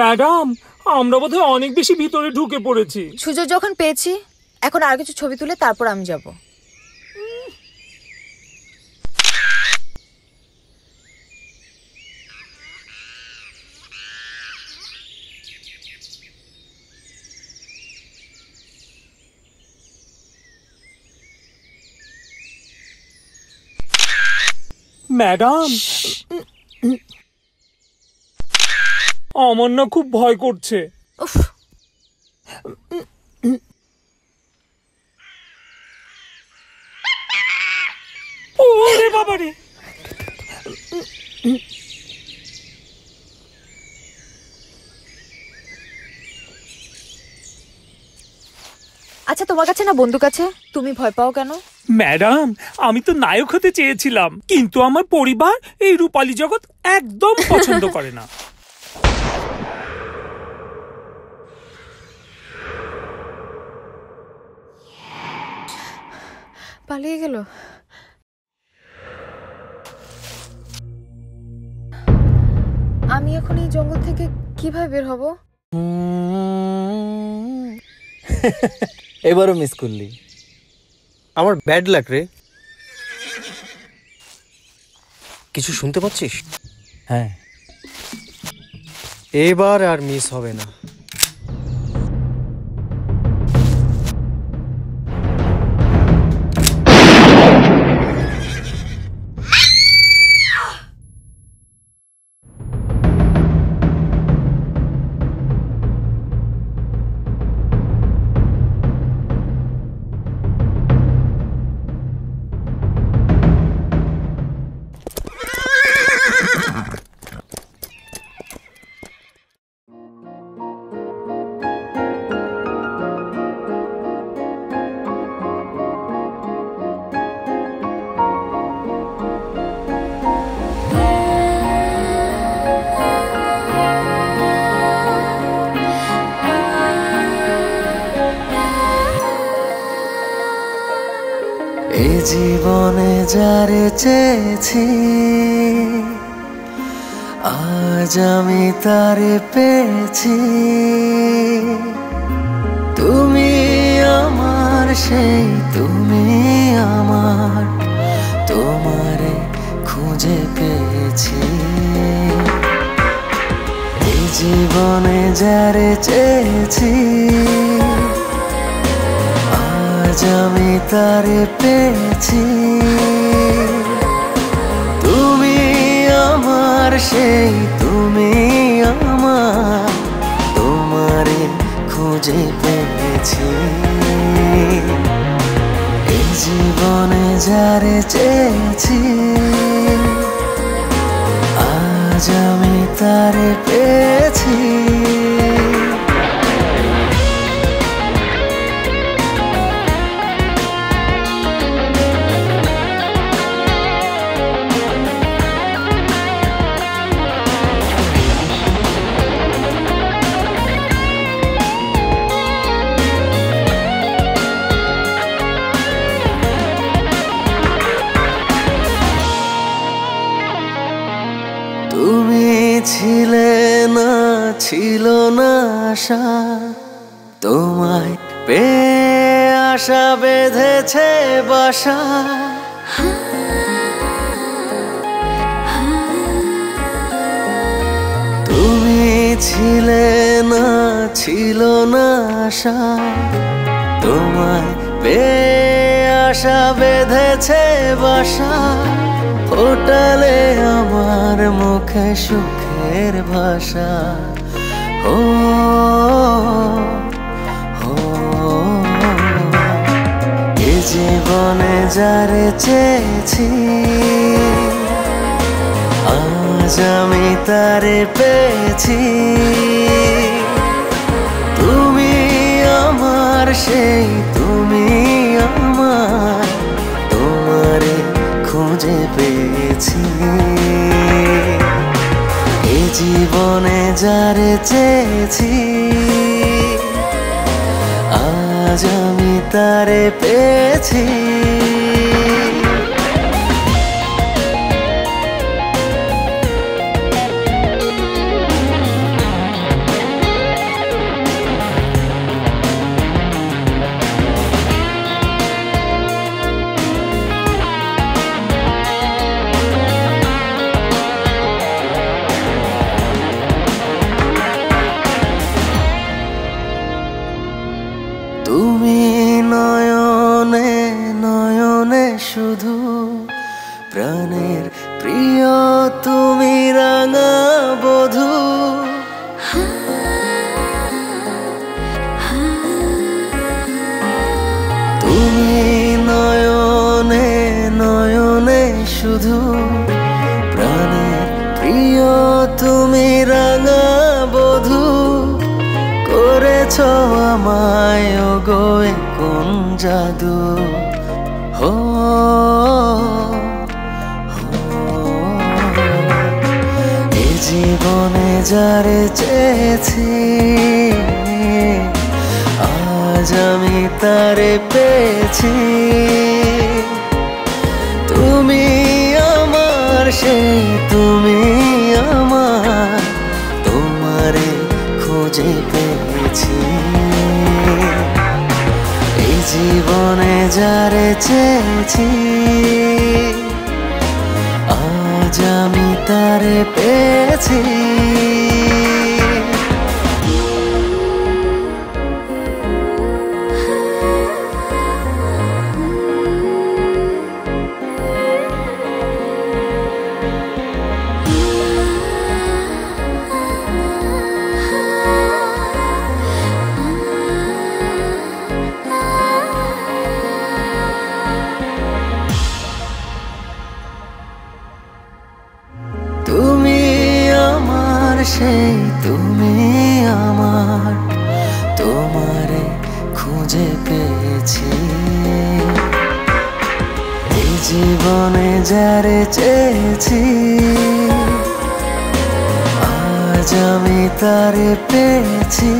Madam আমরা বোধহয় অনেক বেশি ভিতরে ঢুকে পড়েছি। সুযোগ যখন পেয়েছি এখন আর কিছু ছবি তুলে তারপর আমি যাব। ম্যাডাম আমার না খুব ভয় করছে। উফ। ওরে বাবারে! আচ্ছা তোমার কাছে না বন্দুক আছে? তুমি ভয় পাও কেন? ম্যাডাম আমি তো নায়ক হতে চেয়েছিলাম কিন্তু আমার পরিবার এই রূপালী জগৎ একদম পছন্দ করে না। পালিয়ে গেল। আমি এখন এই জঙ্গল থেকে কীভাবে বের হব? এবারও মিস করলি। আমার ব্যাড লাগ রে। কিছু শুনতে পাচ্ছিস? হ্যাঁ। এবার আর মিস হবে না। জীবনে যারে চেয়েছি, আজ আমি তারে পেয়েছি। তুমি আমার সেই, তুমি আমার, তোমারে খুঁজে পেয়েছি। জীবনে যারে চেয়েছি আজ আমি তারে পেয়েছি। তুমি আমার সেই, তুমি আমার, তোমারে খুঁজে পেয়েছি। এই জীবনে যারে চেয়েছি, আজ আমি তারে পেয়েছি। তুমি ছিলে না, ছিল না আশা। তোমায় পেয়ে আশা বেঁধেছে বাসা। তুমি ছিলে না, ছিল না আশা। তোমায় পেয়ে আশা বেঁধেছে বাসা। আমার মুখে সুখের ভাষা। ও, এ জীবনে যারে চেয়েছি, আজ আমি তারে পেয়েছি। তুমি আমার সেই, তুমি আমার, তোমারে খুঁজে পেয়েছি। জীবনে যার চেয়েছি। আজ আমি তারে পেয়েছি। প্রাণের প্রিয়, তুমি রাঙা বধূ। তুমি নয়নে নয়নে শুধু প্রাণের প্রিয়, তুমি রাঙা বধু। করেছ আমায় গো কোন জাদু? জীবনে যারে চেয়েছি, আজ আমি তারে পেয়েছি। তুমি আমার সেই তুমি আমার, তোমারে খুঁজে পেয়েছি। এই জীবনে যারে চেয়েছি, আজ আমি তারে পেয়েছি তুমি সেই তুমি আমার তোমারে খুঁজে পেয়েছি। এই জীবনে যারে চেয়েছি আজ আমি তারে পেয়েছি।